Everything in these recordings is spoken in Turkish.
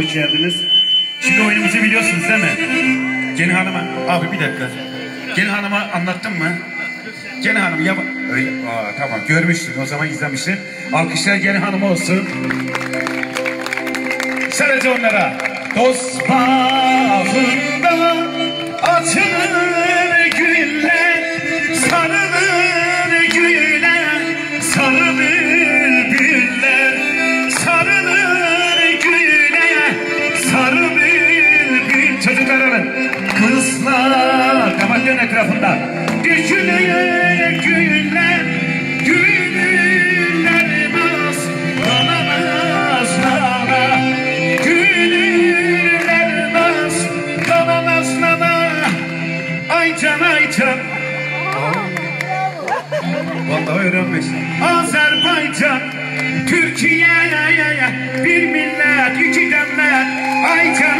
Hoş geldiniz. Şimdi oyunumuzu biliyorsunuz değil mi? Gelin hanıma, abi bir dakika. Gelin hanıma anlattın mı? Gelin hanım ya... Öyle, aa, tamam görmüştün o zaman izlemiştin. Alkışlar gelin hanıma olsun. Sadece onlara. Dost bağında beraber. Kızlar kapatın etrafında. Geçileye günler, günler bas, kalamaz nana. Günler bas, kalamaz nana. Ay can. Vallahi öğrenmiş. Azerbaycan, Türkiye, bir millet, iki devlet. Ay can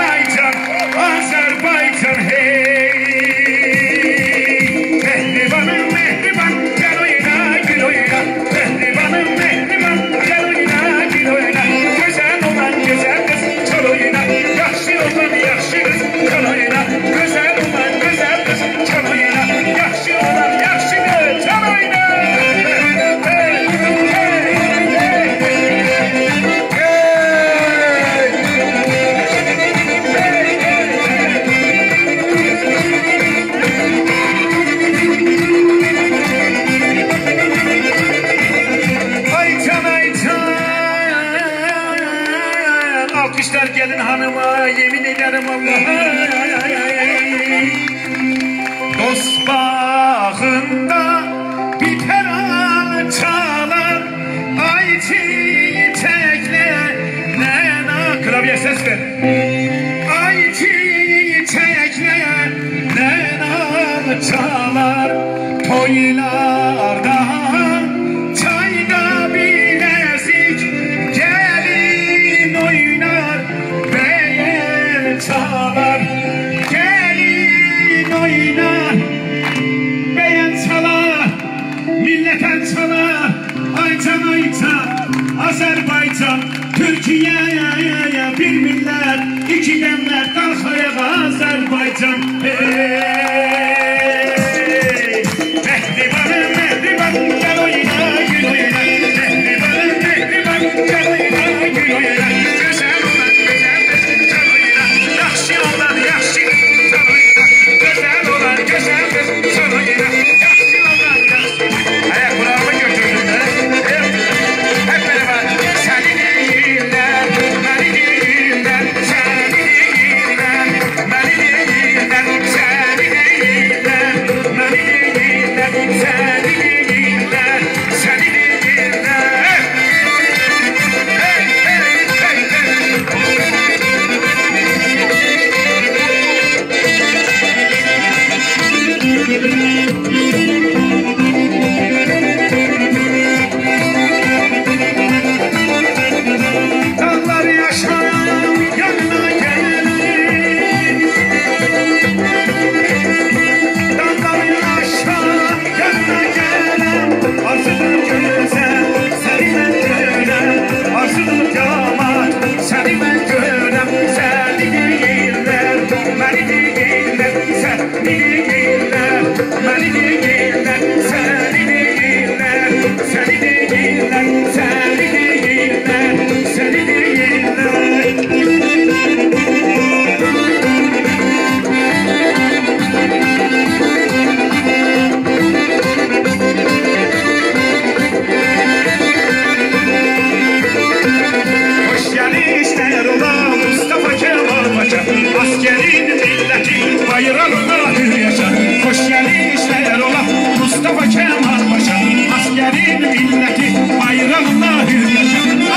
gelin hanıma yemin ederim Allah'a Dost bağında biter alçalar Ay çiçekle ne na Klavye ses ver. Ay çiçekle ne na çalar Toylar ya ya ya ya bir millet, iki demler, kalk ayağa Azerbaycan. Hey! illeti bayram zahirleti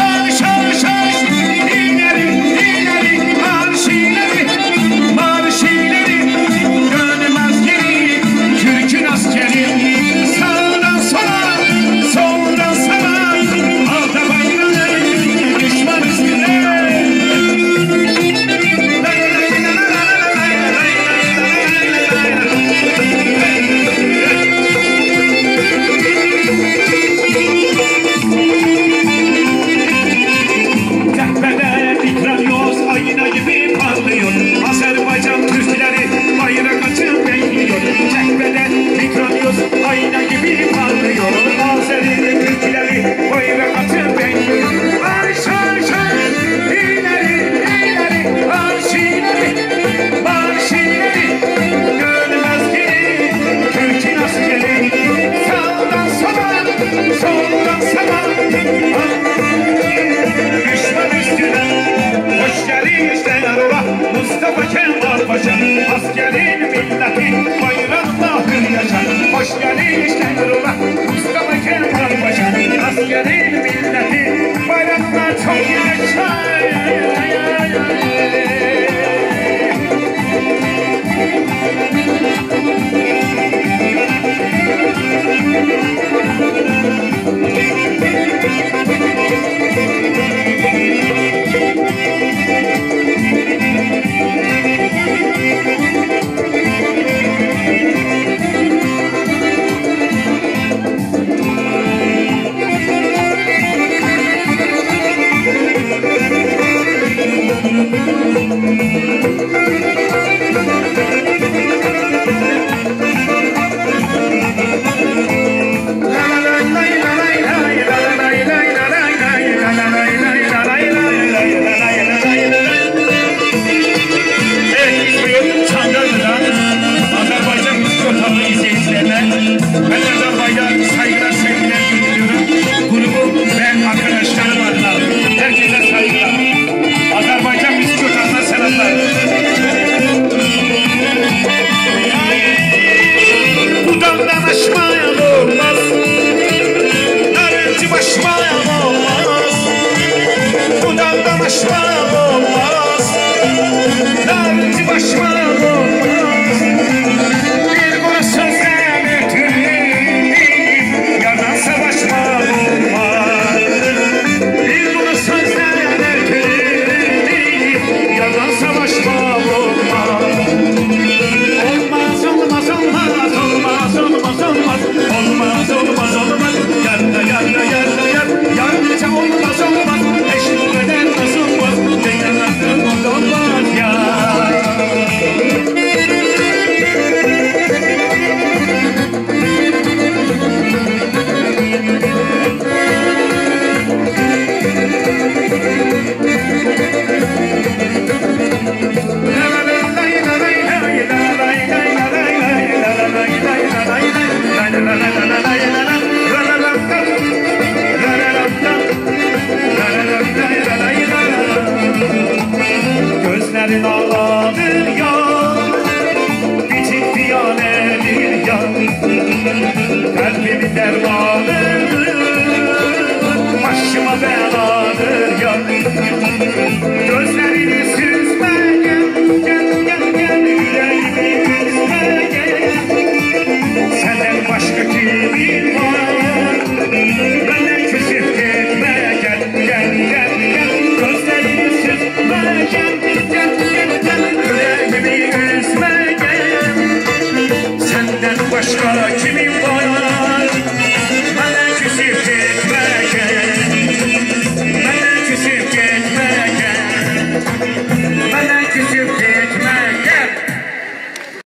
está fechando. Ben Erdal Bay'da saygılar sevgiler gönderiyorum. Grubu ve arkadaşlarım adına. Herkese. Azerbaycan müzik ocağına selamlar. Dudağından aşmayan olmaz. in.